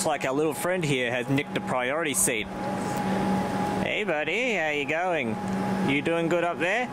Looks like our little friend here has nicked a priority seat. Hey, buddy, how you going? You doing good up there?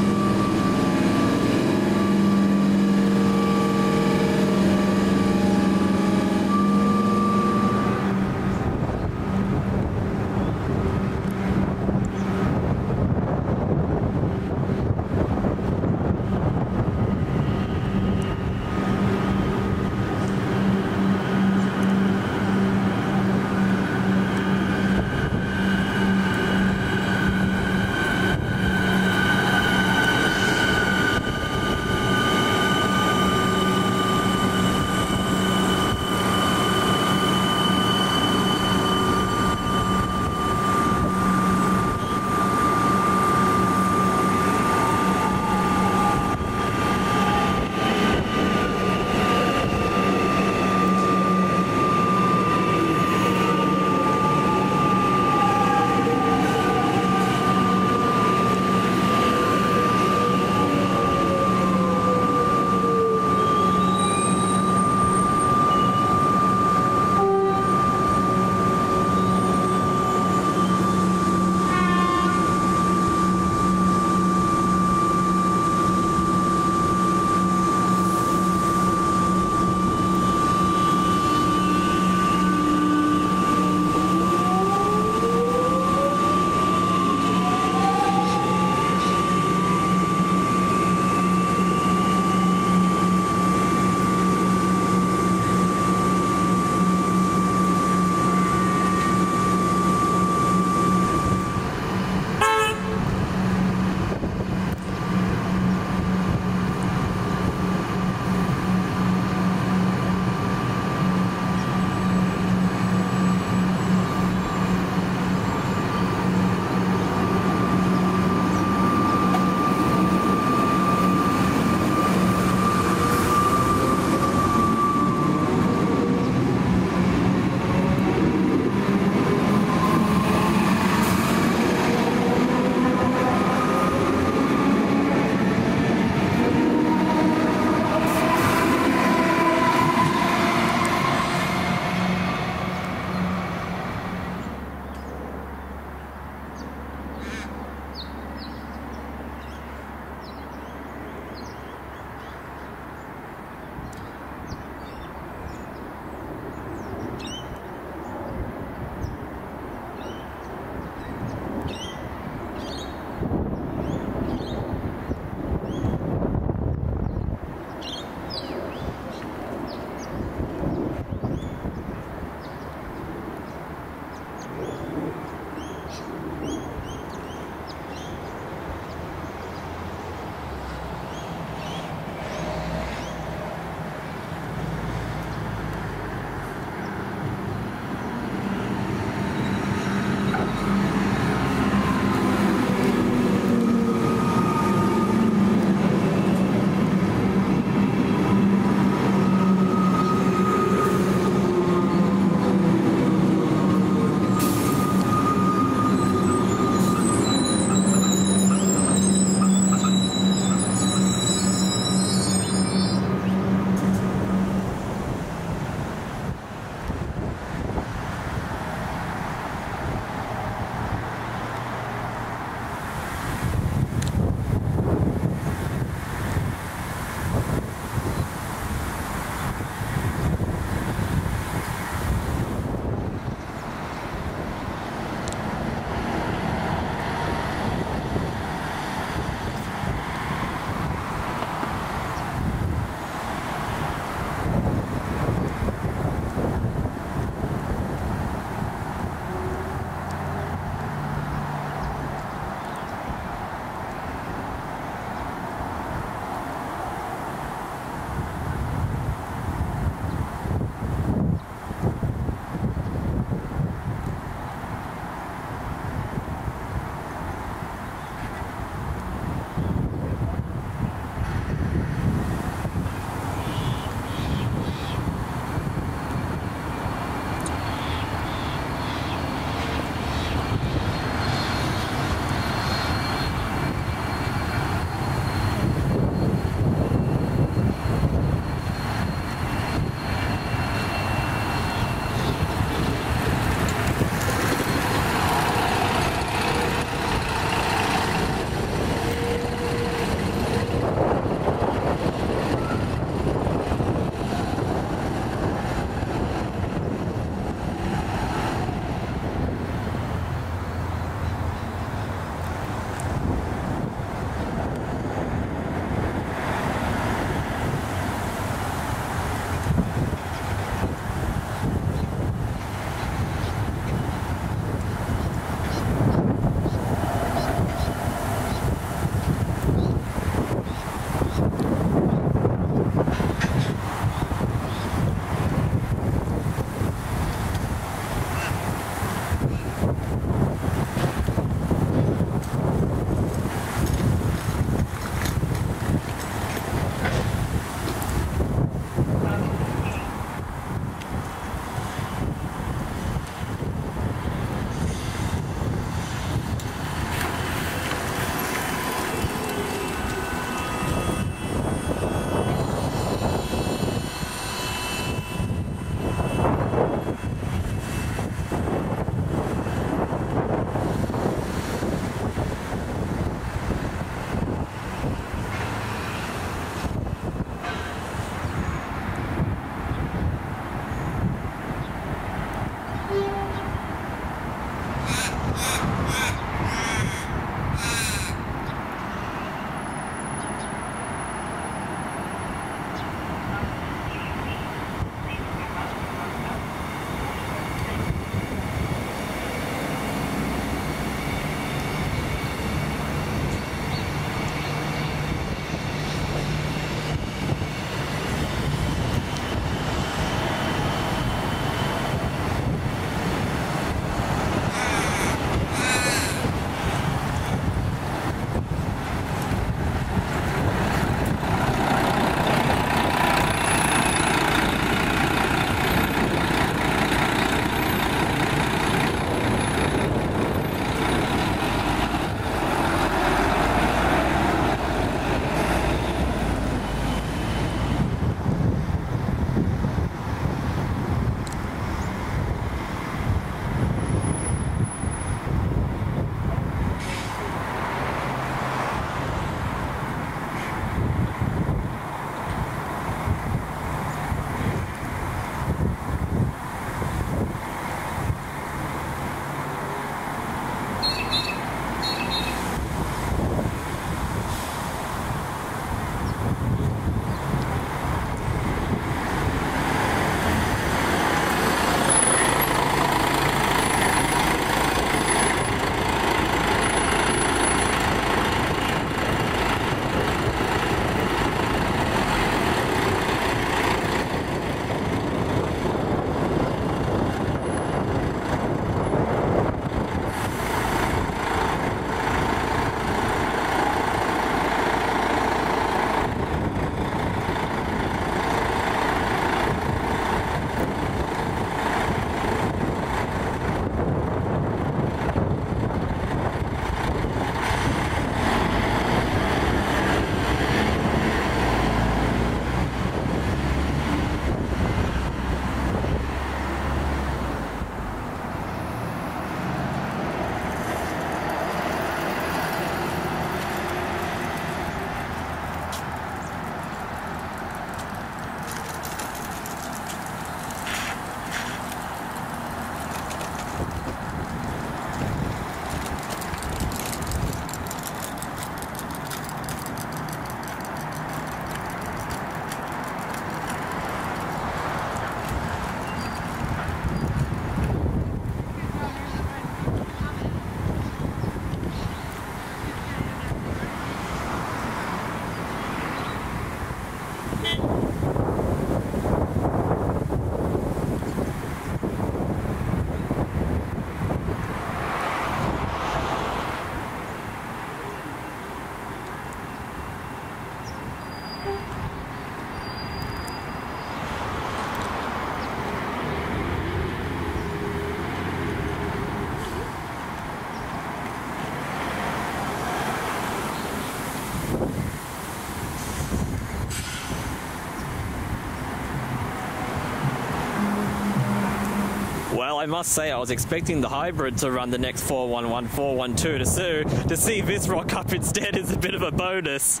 I must say, I was expecting the hybrid to run the next 411, 412 to Sue. To see this rock up instead is a bit of a bonus.